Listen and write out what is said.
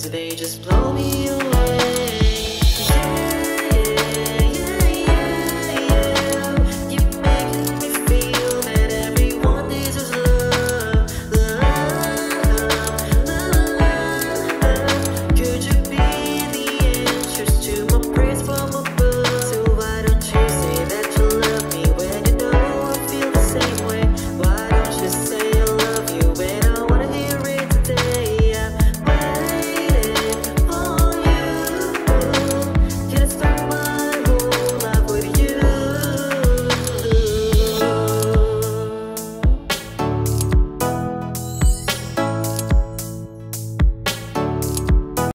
yesterday just blow me away.